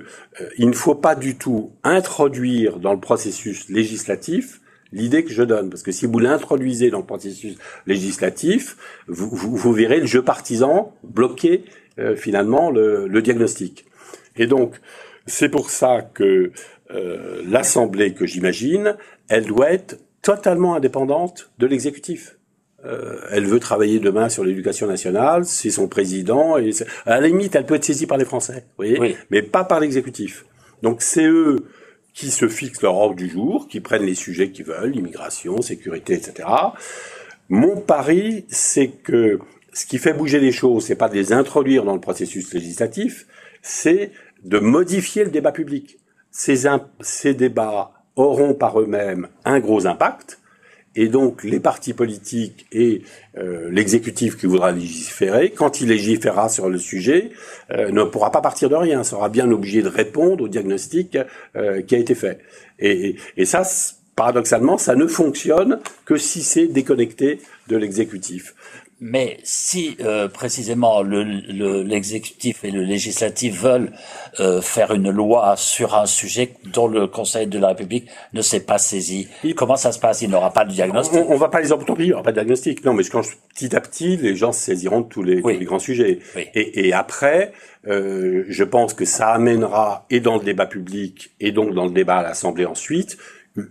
ne faut pas du tout introduire dans le processus législatif l'idée que je donne, parce que si vous l'introduisez dans le processus législatif, vous, verrez le jeu partisan bloquer euh, finalement le, le, diagnostic. Et donc, c'est pour ça que euh, l'Assemblée que j'imagine, elle doit être totalement indépendante de l'exécutif. Euh, elle veut travailler demain sur l'éducation nationale, c'est son président, et à la limite, elle peut être saisie par les Français, vous voyez, mais pas par l'exécutif. Donc c'est eux qui se fixent leur ordre du jour, qui prennent les sujets qu'ils veulent, immigration, sécurité, etc. Mon pari, c'est que ce qui fait bouger les choses, c'est pas de les introduire dans le processus législatif, c'est de modifier le débat public. Ces, ces débats auront par eux-mêmes un gros impact, et donc les partis politiques et euh, l'exécutif qui voudra légiférer, quand il légiférera sur le sujet, euh, ne pourra pas partir de rien, sera bien obligé de répondre au diagnostic euh, qui a été fait. Et, et ça, paradoxalement, ça ne fonctionne que si c'est déconnecté de l'exécutif. Mais si euh, précisément l'exécutif le, et le législatif veulent euh, faire une loi sur un sujet dont le Conseil de la République ne s'est pas saisi, comment ça se passe? Il n'aura pas de diagnostic. On, ne va pas les embouteiller, il n'y aura pas de diagnostic. Non, mais quand petit à petit, les gens se saisiront de tous les, les grands sujets. Et, et, après, euh, je pense que ça amènera, et dans le débat public, et donc dans le débat à l'Assemblée ensuite,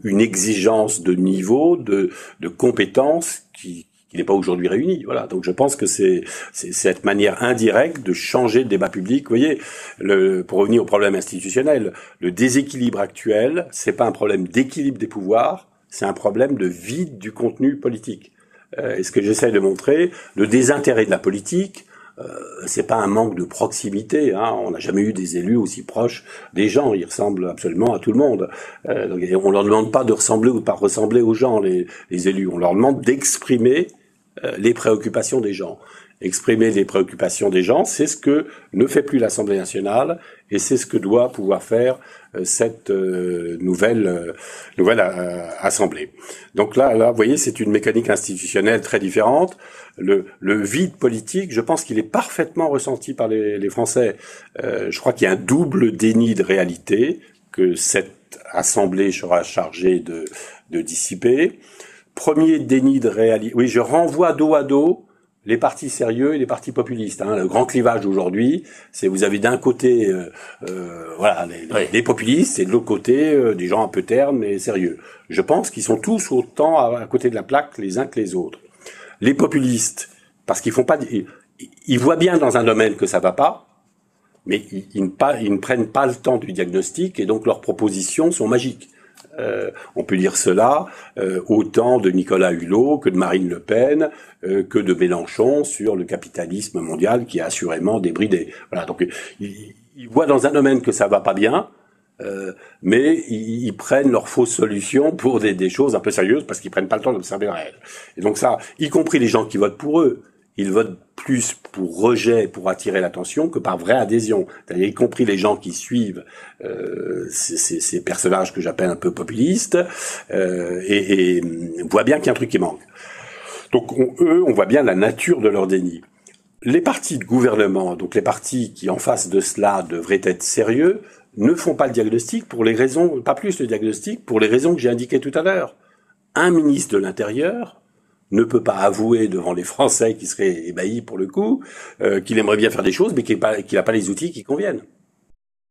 une exigence de niveau, de, de compétences qui, il n'est pas aujourd'hui réuni. Voilà. Donc je pense que c'est cette manière indirecte de changer le débat public. Vous voyez, le, pour revenir au problème institutionnel, le déséquilibre actuel, c'est pas un problème d'équilibre des pouvoirs, c'est un problème de vide du contenu politique. Euh, et ce que j'essaie de montrer, le désintérêt de la politique, euh, c'est pas un manque de proximité. Hein. On n'a jamais eu des élus aussi proches des gens. Ils ressemblent absolument à tout le monde. Euh, donc, on leur demande pas de ressembler ou de pas ressembler aux gens, les, les élus. On leur demande d'exprimer les préoccupations des gens. Exprimer les préoccupations des gens, c'est ce que ne fait plus l'Assemblée nationale et c'est ce que doit pouvoir faire euh, cette euh, nouvelle nouvelle assemblée. Donc là, là, vous voyez, c'est une mécanique institutionnelle très différente. Le, le vide politique, je pense qu'il est parfaitement ressenti par les, les Français. je crois qu'il y a un double déni de réalité que cette assemblée sera chargée de, de dissiper. Premier déni de réalité. Oui, je renvoie dos à dos les partis sérieux et les partis populistes. Hein. Le grand clivage aujourd'hui, c'est vous avez d'un côté euh, euh, voilà les, populistes et de l'autre côté euh, des gens un peu ternes mais sérieux. Je pense qu'ils sont tous autant à, côté de la plaque les uns que les autres. Les populistes, parce qu'ils font pas, ils, voient bien dans un domaine que ça va pas, mais ils, ils, ils ne prennent pas le temps du diagnostic et donc leurs propositions sont magiques. Euh, on peut dire cela euh, autant de Nicolas Hulot que de Marine Le Pen euh, que de Mélenchon sur le capitalisme mondial qui est assurément débridé. Voilà, donc ils, voient dans un domaine que ça va pas bien, mais ils, prennent leurs fausses solutions pour des, des choses un peu sérieuses parce qu'ils prennent pas le temps d'observer la réelle. Et donc ça, y compris les gens qui votent pour eux, ils votent plus pour rejet, pour attirer l'attention, que par vraie adhésion. Y compris les gens qui suivent euh, ces, ces, personnages que j'appelle un peu populistes, euh, et, et voient bien qu'il y a un truc qui manque. Donc, eux, on voit bien la nature de leur déni. Les partis de gouvernement, donc les partis qui, en face de cela, devraient être sérieux, ne font pas le diagnostic pour les raisons, pas plus le diagnostic, pour les raisons que j'ai indiquées tout à l'heure. Un ministre de l'Intérieur ne peut pas avouer devant les Français qui seraient ébahis pour le coup euh, qu'il aimerait bien faire des choses, mais qu'il n'a pas, les outils qui conviennent.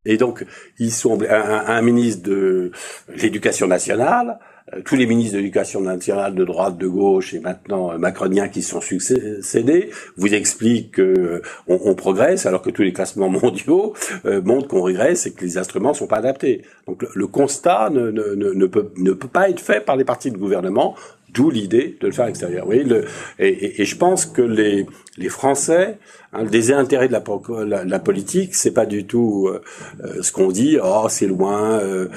Et donc, ils sont un, ministre de l'Éducation nationale, euh, tous les ministres de l'Éducation nationale de droite, de gauche et maintenant euh, macroniens qui sont succédés vous expliquent qu'on on progresse alors que tous les classements mondiaux montrent qu'on régresse et que les instruments sont pas adaptés. Donc le, constat ne, ne, ne, peut, ne peut pas être fait par les partis de gouvernement D'où l'idée de le faire à l'extérieur. Oui, le, et, et, je pense que les, Français, hein, le désintérêt de la, la, la politique, c'est pas du tout euh, euh, ce qu'on dit. Oh, c'est loin. Euh,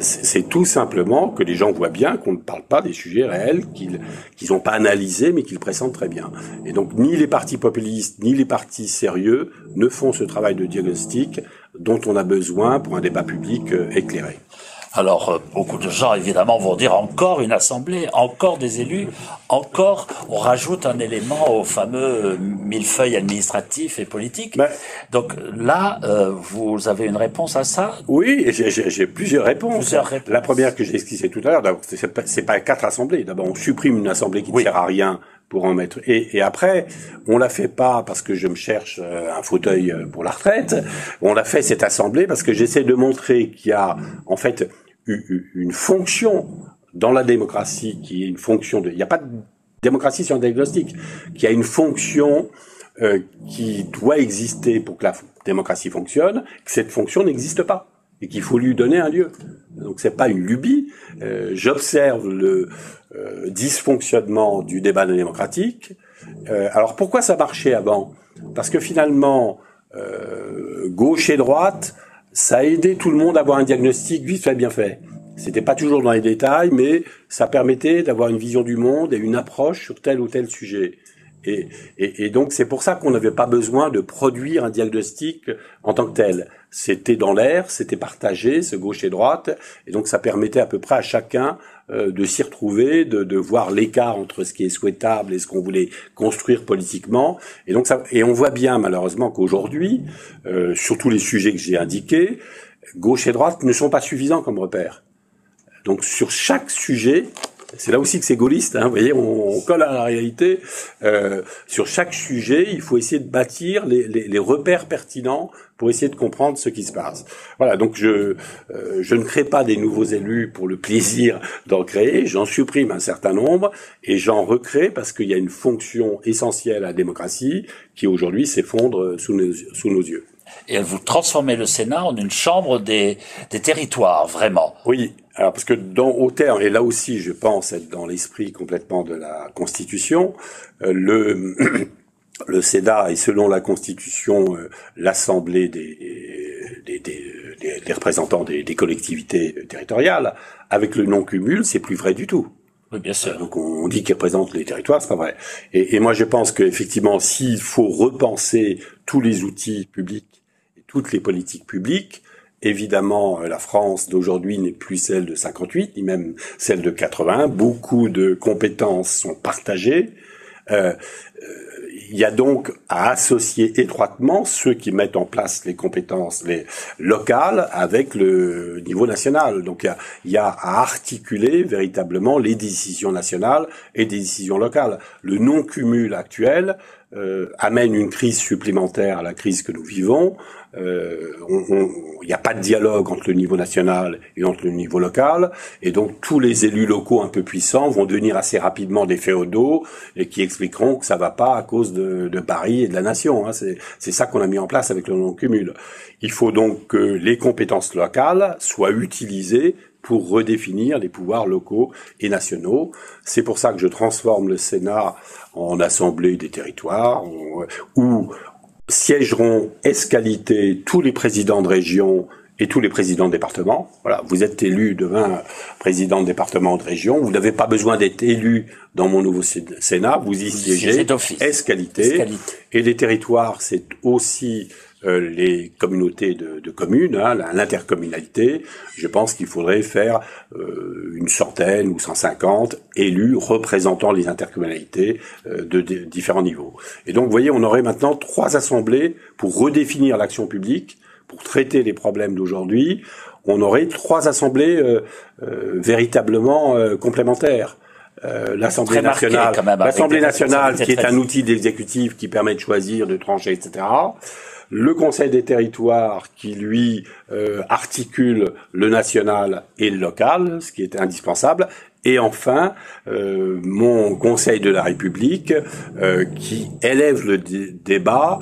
c'est tout simplement que les gens voient bien qu'on ne parle pas des sujets réels qu'ils qu'ils n'ont pas analysés, mais qu'ils pressentent très bien. Et donc, ni les partis populistes, ni les partis sérieux ne font ce travail de diagnostic dont on a besoin pour un débat public éclairé. Alors, euh, beaucoup de gens, évidemment, vont dire encore une assemblée, encore des élus, encore, on rajoute un élément au fameux millefeuille administratif et politique. Donc là, euh, vous avez une réponse à ça? Oui, j'ai plusieurs réponses. La première que j'ai esquissée tout à l'heure, c'est pas quatre assemblées. D'abord, on supprime une assemblée qui ne sert à rien pour en mettre. Et, et, après, on l'a fait pas parce que je me cherche euh, un fauteuil pour la retraite. On l'a fait cette assemblée parce que j'essaie de montrer qu'il y a en fait une fonction dans la démocratie qui est une fonction de... Il n'y a pas de démocratie sur un diagnostic, qui a une fonction euh, qui doit exister pour que la démocratie fonctionne, que cette fonction n'existe pas et qu'il faut lui donner un lieu. Donc c'est pas une lubie. Euh, J'observe le euh, dysfonctionnement du débat démocratique. Euh, alors pourquoi ça marchait avant? Parce que finalement, euh, gauche et droite ça a aidé tout le monde à avoir un diagnostic vite fait, bien fait. C'était pas toujours dans les détails, mais ça permettait d'avoir une vision du monde et une approche sur tel ou tel sujet. Et, et, donc c'est pour ça qu'on n'avait pas besoin de produire un diagnostic en tant que tel. C'était dans l'air, c'était partagé, ce gauche et droite, et donc ça permettait à peu près à chacun de s'y retrouver, de, de voir l'écart entre ce qui est souhaitable et ce qu'on voulait construire politiquement. Et donc ça, et on voit bien malheureusement qu'aujourd'hui, euh, sur tous les sujets que j'ai indiqués, gauche et droite ne sont pas suffisants comme repères. Donc sur chaque sujet, c'est là aussi que c'est gaulliste, hein, vous voyez, on, colle à la réalité. Euh, sur chaque sujet, il faut essayer de bâtir les, les, les, repères pertinents pour essayer de comprendre ce qui se passe. Voilà, donc je, euh, je ne crée pas des nouveaux élus pour le plaisir d'en créer, j'en supprime un certain nombre et j'en recrée parce qu'il y a une fonction essentielle à la démocratie qui aujourd'hui s'effondre sous nos, sous nos yeux et vous transformez le Sénat en une chambre des, des territoires, vraiment. Oui, alors parce que dans au terme, et là aussi je pense être dans l'esprit complètement de la Constitution, euh, le le Sénat est selon la Constitution euh, l'assemblée des, des, des, des, représentants des, collectivités territoriales. Avec le non-cumul, c'est plus vrai du tout. Oui, bien sûr. donc on dit qu'il représente les territoires, c'est pas vrai. Et, et moi je pense qu'effectivement, s'il faut repenser tous les outils publics et toutes les politiques publiques, Évidemment, euh, la France d'aujourd'hui n'est plus celle de 58, ni même celle de 80. Beaucoup de compétences sont partagées. Euh, euh, il y a donc à associer étroitement ceux qui mettent en place les compétences les locales avec le niveau national. Donc il y a, à articuler véritablement les décisions nationales et des décisions locales. Le non-cumul actuel amène une crise supplémentaire à la crise que nous vivons. Euh, il n'y a pas de dialogue entre le niveau national et entre le niveau local, et donc tous les élus locaux un peu puissants vont devenir assez rapidement des féodaux et qui expliqueront que ça va pas à cause de, de Paris et de la nation. Hein. C'est ça qu'on a mis en place avec le non-cumul. Il faut donc que les compétences locales soient utilisées pour redéfinir les pouvoirs locaux et nationaux. C'est pour ça que je transforme le Sénat en assemblée des territoires, où siégeront escalité tous les présidents de région et tous les présidents de département. Voilà, vous êtes élu devant président de département ou de région. Vous n'avez pas besoin d'être élu dans mon nouveau Sénat. Vous y siégez. Escalité. Et les territoires, c'est aussi les communautés de, de communes, hein, l'intercommunalité, je pense qu'il faudrait faire euh, une centaine ou 150 élus représentant les intercommunalités euh, de, de, différents niveaux. Et donc, vous voyez, on aurait maintenant trois assemblées pour redéfinir l'action publique, pour traiter les problèmes d'aujourd'hui. On aurait trois assemblées véritablement complémentaires. l'Assemblée nationale, l'Assemblée nationale qui est un outil d'exécutif qui permet de choisir, de trancher, etc le Conseil des territoires qui, lui, euh, articule le national et le local, ce qui est indispensable, et enfin euh, mon Conseil de la République euh, qui élève le débat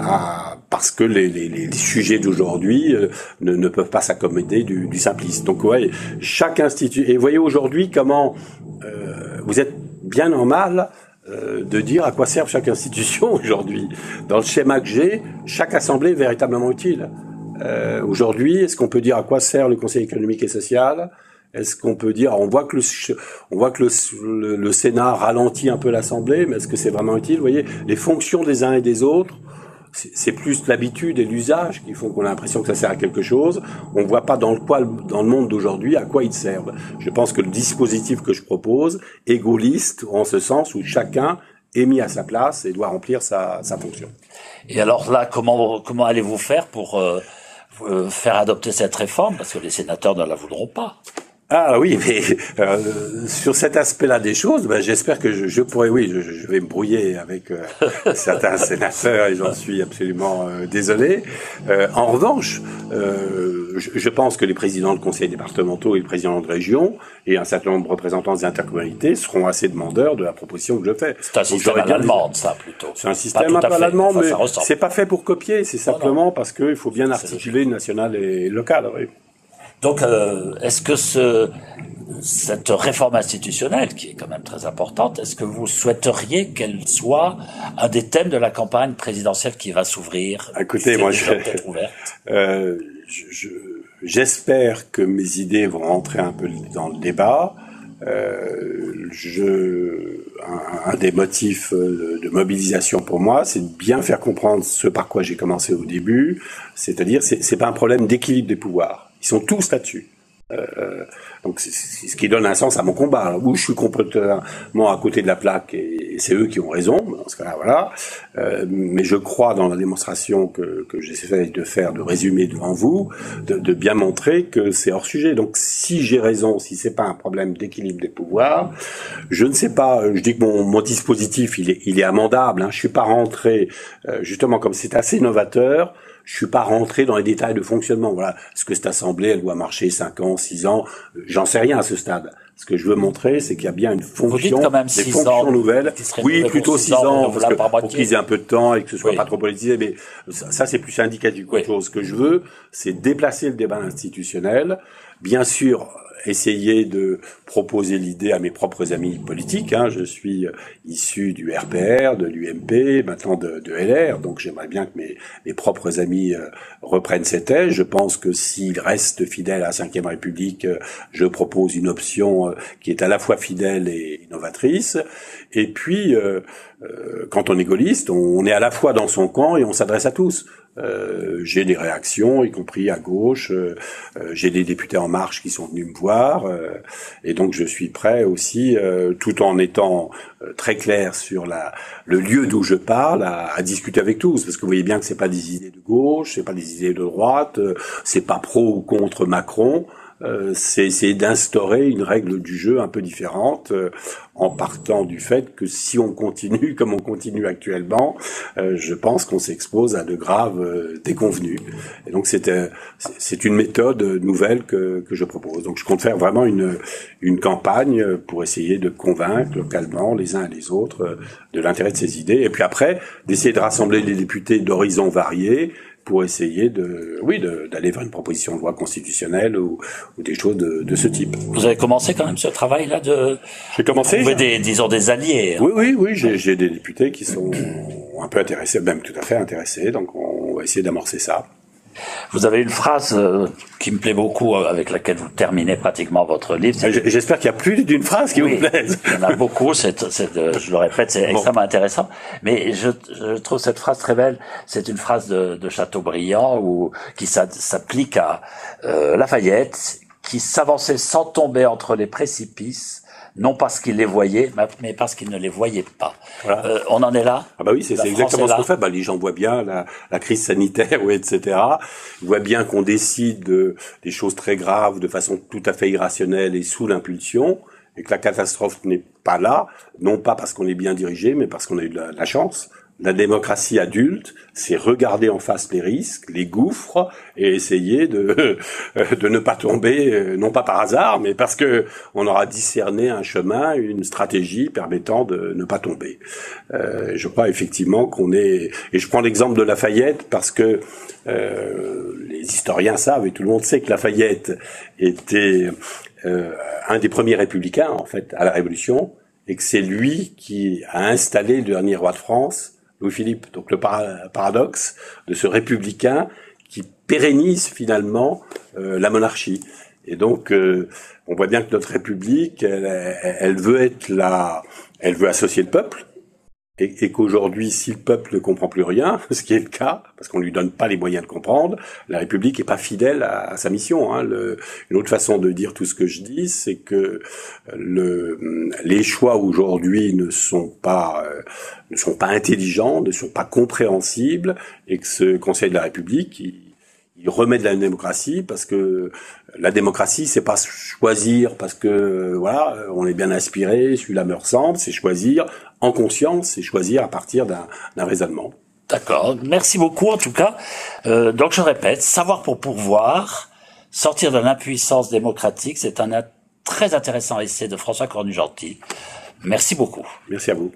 à, parce que les, les, les sujets d'aujourd'hui ne, ne, peuvent pas s'accommoder du, du simpliste. Donc ouais, chaque institut et voyez aujourd'hui comment vous êtes bien en mal euh, de dire à quoi sert chaque institution aujourd'hui. Dans le schéma que j'ai, chaque assemblée est véritablement utile. Euh, aujourd'hui, est-ce qu'on peut dire à quoi sert le Conseil économique et social? Est-ce qu'on peut dire, on voit que le, on voit que le, le, Sénat ralentit un peu l'Assemblée, mais est-ce que c'est vraiment utile? Vous voyez, les fonctions des uns et des autres c'est plus l'habitude et l'usage qui font qu'on a l'impression que ça sert à quelque chose. On ne voit pas dans le, dans le monde d'aujourd'hui à quoi ils servent. Je pense que le dispositif que je propose est gaulliste en ce sens où chacun est mis à sa place et doit remplir sa, sa fonction. Et alors là, comment, comment allez-vous faire pour euh, euh, faire adopter cette réforme? Parce que les sénateurs ne la voudront pas. Ah oui, mais euh, sur cet aspect-là des choses, ben, j'espère que je, je, pourrais, oui, je, je, vais me brouiller avec euh, certains sénateurs et j'en suis absolument euh, désolé. Euh, en revanche, je, je, pense que les présidents de conseils départementaux et les présidents de région et un certain nombre de représentants des intercommunalités seront assez demandeurs de la proposition que je fais. C'est un système à l'allemande, ça, plutôt. C'est un système peu à l'allemande, mais c'est pas fait pour copier, c'est simplement parce qu'il faut bien articuler national et local. Oui. Donc, euh, est-ce que ce, cette réforme institutionnelle, qui est quand même très importante, est-ce que vous souhaiteriez qu'elle soit un des thèmes de la campagne présidentielle qui va s'ouvrir? Écoutez, moi, je, euh, j'espère je, que mes idées vont rentrer un peu dans le débat. Euh, je, un, un, des motifs de mobilisation pour moi, c'est de bien faire comprendre ce par quoi j'ai commencé au début, c'est-à-dire c'est, c'est pas un problème d'équilibre des pouvoirs ils sont tous là-dessus. Euh, donc c'est ce qui donne un sens à mon combat. où je suis complètement à côté de la plaque et, c'est eux qui ont raison. Dans ce cas-là, voilà. Euh, mais je crois dans la démonstration que, que j'essaie de faire, de résumer devant vous, de, de bien montrer que c'est hors sujet. Donc si j'ai raison, si c'est pas un problème d'équilibre des pouvoirs, je ne sais pas. Je dis que mon, mon dispositif il est, il est amendable. Hein. Je suis pas rentré euh, justement comme c'est assez novateur je suis pas rentré dans les détails de fonctionnement. Voilà, est-ce que cette assemblée, elle doit marcher 5 ans, 6 ans J'en sais rien à ce stade. Ce que je veux montrer, c'est qu'il y a bien une fonction, quand même des fonctions ans, nouvelles. Oui, plutôt 6 ans, parce que, pour qu'ils aient un peu de temps et que ce soit oui. pas trop politisé. Mais ça, ça c'est plus indicatif qu'autre oui. chose. Ce que je veux, c'est déplacer le débat institutionnel. Bien sûr, essayer de proposer l'idée à mes propres amis politiques. Hein. Je suis issu du RPR, de l'UMP, maintenant de, LR, donc j'aimerais bien que mes, mes propres amis euh, reprennent cette aise. Je pense que s'ils restent fidèles à la Ve République, euh, je propose une option euh, qui est à la fois fidèle et innovatrice. Et puis, euh, euh, quand on est gaulliste, on, on, est à la fois dans son camp et on s'adresse à tous. Euh, j'ai des réactions, y compris à gauche. Euh, euh j'ai des députés en marche qui sont venus me voir, euh, et donc je suis prêt aussi, euh, tout en étant très clair sur la, le lieu d'où je parle, à, à, discuter avec tous, parce que vous voyez bien que c'est pas des idées de gauche, c'est pas des idées de droite, c'est pas pro ou contre Macron. Euh, c'est essayer d'instaurer une règle du jeu un peu différente euh, en partant du fait que si on continue comme on continue actuellement, euh, je pense qu'on s'expose à de graves déconvenus. Et donc c'est c'est une méthode nouvelle que, que je propose. Donc je compte faire vraiment une une campagne pour essayer de convaincre localement les uns et les autres de l'intérêt de ces idées. Et puis après d'essayer de rassembler les députés d'horizons variés pour essayer de, oui, d'aller vers une proposition de loi constitutionnelle ou, ou des choses de, de, ce type. Vous avez commencé quand même ce travail-là de. J'ai commencé. Trouver des, disons des alliés. Hein. Oui, oui, oui. J'ai des députés qui sont un peu intéressés, même tout à fait intéressés. Donc on va essayer d'amorcer ça. Vous avez une phrase euh, qui me plaît beaucoup, euh, avec laquelle vous terminez pratiquement votre livre. J'espère qu'il y a plus d'une phrase qui oui, vous plaise. Il y en a beaucoup, euh, je le répète, c'est bon. extrêmement intéressant. Mais je, je, trouve cette phrase très belle. C'est une phrase de, de Chateaubriand ou qui s'applique à euh, Lafayette, qui s'avançait sans tomber entre les précipices non parce qu'ils les voyaient, mais parce qu'ils ne les voyaient pas. Voilà. Euh, on en est là. Ah bah oui, c'est exactement ce qu'on fait. Bah, les gens voient bien la, la crise sanitaire, ou etc. Ils voient bien qu'on décide de, des choses très graves de façon tout à fait irrationnelle et sous l'impulsion, et que la catastrophe n'est pas là, non pas parce qu'on est bien dirigé, mais parce qu'on a eu de la, la chance. La démocratie adulte, c'est regarder en face les risques, les gouffres, et essayer de, de ne pas tomber, euh, non pas par hasard, mais parce que on aura discerné un chemin, une stratégie permettant de ne pas tomber. Euh, je crois effectivement qu'on est, et je prends l'exemple de Lafayette parce que euh, les historiens savent et tout le monde sait que Lafayette était un des premiers républicains en fait à la Révolution et que c'est lui qui a installé le dernier roi de France Louis-Philippe. Donc le paradoxe de ce républicain qui pérennise finalement euh, la monarchie. Et donc euh, on voit bien que notre République, elle, elle, veut être là, elle veut associer le peuple, et, qu'aujourd'hui, si le peuple ne comprend plus rien, ce qui est le cas, parce qu'on lui donne pas les moyens de comprendre, la République est pas fidèle à, sa mission. Hein. Le, une autre façon de dire tout ce que je dis, c'est que le, les choix aujourd'hui ne sont pas euh, ne sont pas intelligents, ne sont pas compréhensibles, et que ce Conseil de la République, il, il remet de la démocratie parce que la démocratie c'est pas choisir parce que voilà on est bien inspiré celui-là me ressemble c'est choisir en conscience c'est choisir à partir d'un raisonnement. D'accord. Merci beaucoup en tout cas. Euh, donc je répète savoir pour pourvoir sortir de l'impuissance démocratique c'est un très intéressant essai de François Cornu-Gentil. Merci beaucoup. Merci à vous